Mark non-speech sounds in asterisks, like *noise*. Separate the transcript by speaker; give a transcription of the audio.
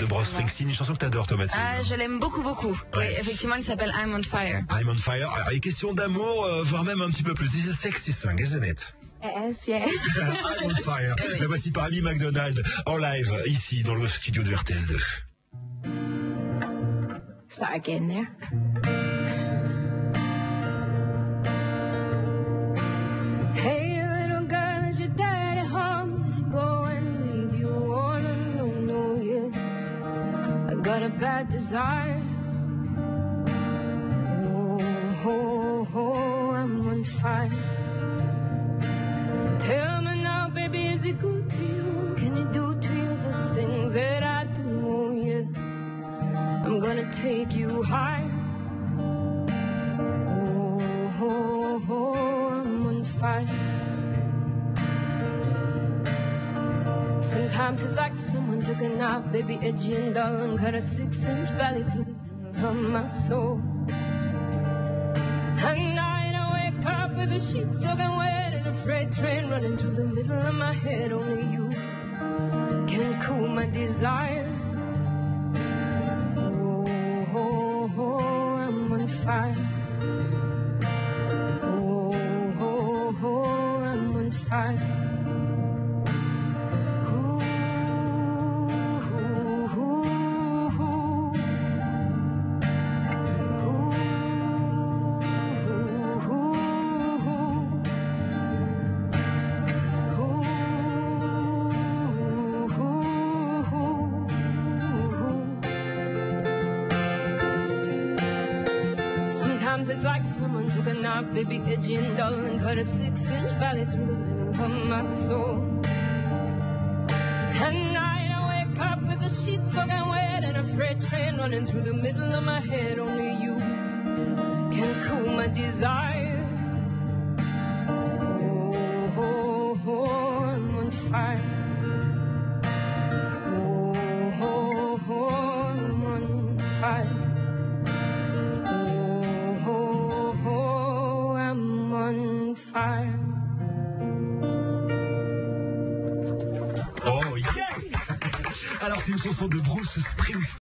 Speaker 1: de Bruce Springsteen, une chanson que t'adores, Mathilde.
Speaker 2: Ah, je l'aime beaucoup, beaucoup. Oui, effectivement, il s'appelle I'm on Fire.
Speaker 1: I'm on fire. Alors, il est question d'amour, euh, voire même un petit peu plus. This is sexy song, isn't it?
Speaker 2: Yes, yeah. *laughs*
Speaker 1: I'm on fire. *laughs* La voici par Amy McDonald en live, ici, dans le studio de RTL2.
Speaker 2: Start getting there.
Speaker 3: Got a bad desire. Oh, oh, oh, I'm on fire. Tell me now, baby, is it good to you? Can it do to you the things that I do? Oh, yes. I'm gonna take you high. Oh, oh, oh, I'm on fire. Sometimes it's like someone took a knife, baby, edgy and dull, and cut a six-inch valley through the middle of my soul. At night I wake up with the sheets soaking wet and a freight train running through the middle of my head. Only you can cool my desire. Oh, oh, oh, I'm on fire. Oh, oh, oh, I'm on fire. Sometimes it's like someone took a knife, baby, edgy and dull, and cut a six-inch valley through the middle of my soul. At night I wake up with the sheets soaking wet and a freight train running through the middle of my head. Only you can cool my desire.
Speaker 1: Oh, yes! *laughs* Alors, c'est une chanson de Bruce Springsteen.